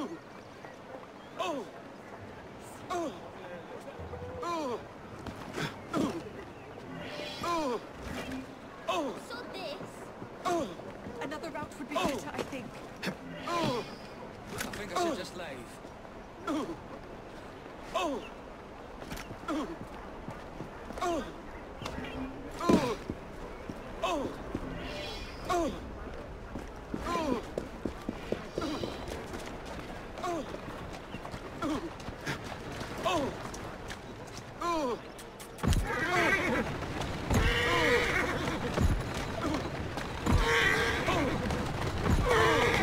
So. Another route would be better, I think. I think I should just leave.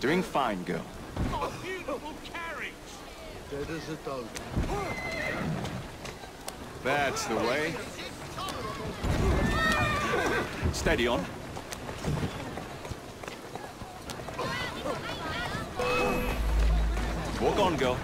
Doing fine, girl. Dead as a dog. That's the way. Steady on. Walk on, girl.